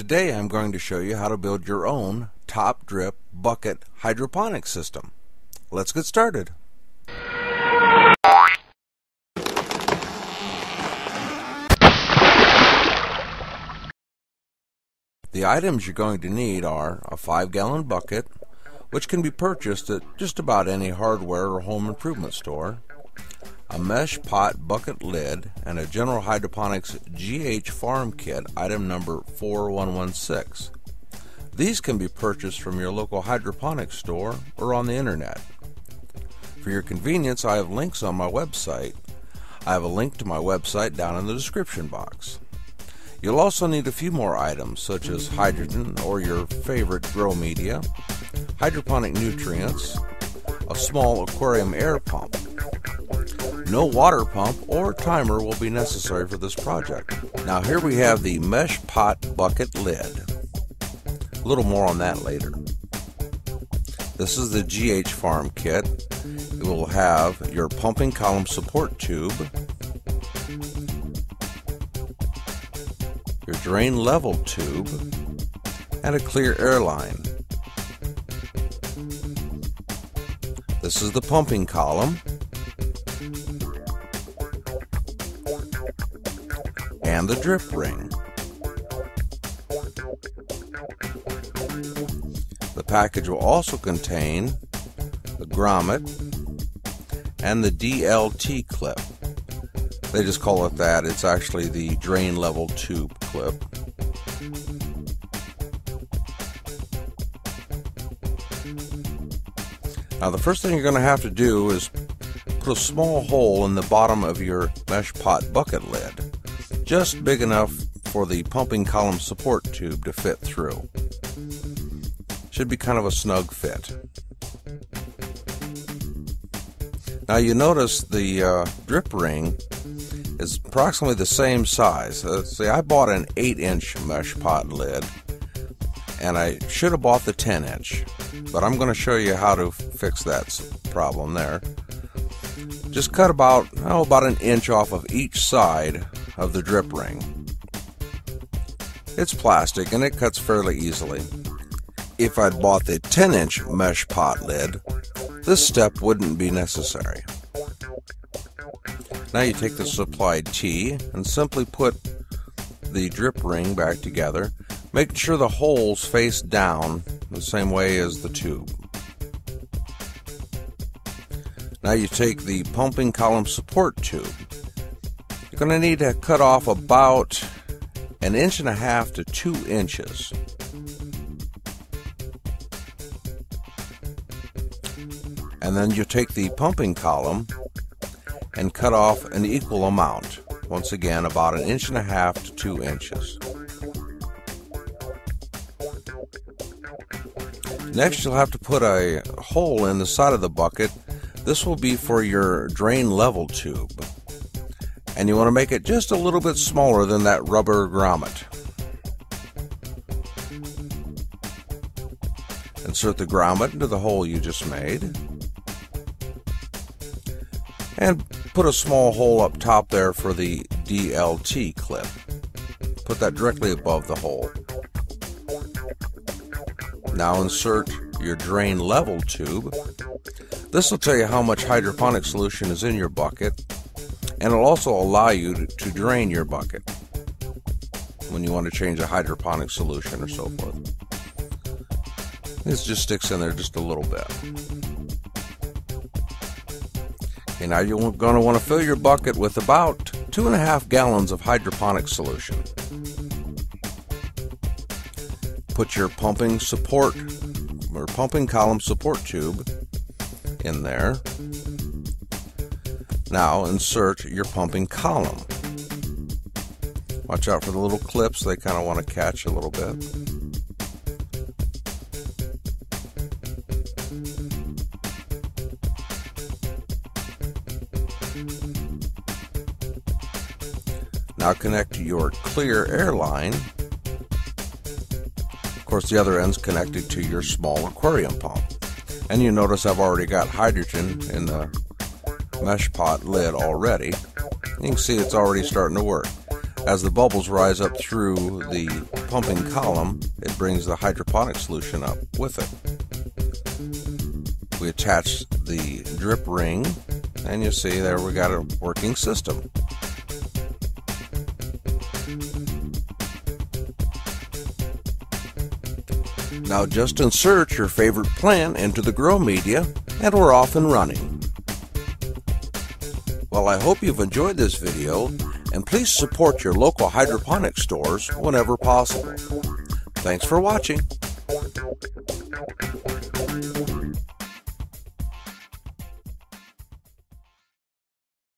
Today I'm going to show you how to build your own top drip bucket hydroponic system. Let's get started. The items you're going to need are a 5 gallon bucket, which can be purchased at just about any hardware or home improvement store, a mesh pot bucket lid, and a General Hydroponics GH Farm Kit item number 4116. These can be purchased from your local hydroponics store or on the internet. For your convenience, I have links on my website. I have a link to my website down in the description box. You'll also need a few more items such as Hydroton or your favorite grow media, hydroponic nutrients, a small aquarium air pump. No water pump or timer will be necessary for this project. Now here we have the mesh pot bucket lid. A little more on that later. This is the GH Farm kit. It will have your pumping column support tube, your drain level tube, and a clear air line. This is the pumping column. And the drip ring. The package will also contain the grommet and the DLT clip. They just call it that. It's actually the drain level tube clip. Now the first thing you're going to have to do is put a small hole in the bottom of your mesh pot bucket lid, just big enough for the pumping column support tube to fit through. Should be kind of a snug fit. Now you notice the uh, drip ring is approximately the same size. Uh, see, I bought an 8 inch mesh pot lid and I should have bought the 10 inch, but I'm going to show you how to fix that problem there. Just cut about, oh, about an inch off of each side of the drip ring. It's plastic and it cuts fairly easily. If I'd bought the 10 inch mesh pot lid, this step wouldn't be necessary. Now you take the supplied T and simply put the drip ring back together, making sure the holes face down the same way as the tube. Now you take the pumping column support tube. Going to need to cut off about an inch and a half to two inches. And then you take the pumping column and cut off an equal amount. Once again, about an inch and a half to two inches. Next, you'll have to put a hole in the side of the bucket. This will be for your drain level tube. And you want to make it just a little bit smaller than that rubber grommet. Insert the grommet into the hole you just made. And put a small hole up top there for the DLT clip. Put that directly above the hole. Now insert your drain level tube. This will tell you how much hydroponic solution is in your bucket and it'll also allow you to, to drain your bucket when you want to change a hydroponic solution or so forth. This just sticks in there just a little bit. Okay, now you're going to want to fill your bucket with about two and a half gallons of hydroponic solution. Put your pumping support or pumping column support tube in there. Now insert your pumping column. Watch out for the little clips, they kind of want to catch a little bit. Now connect your clear air line. Of course, the other end's connected to your small aquarium pump. And you notice I've already got Hydroton in the mesh pot lid already. You can see it's already starting to work. As the bubbles rise up through the pumping column, it brings the hydroponic solution up with it. We attach the drip ring, and you see there we got a working system. Now just insert your favorite plant into the grow media and we're off and running. Well, I hope you've enjoyed this video and please support your local hydroponic stores whenever possible. Thanks for watching.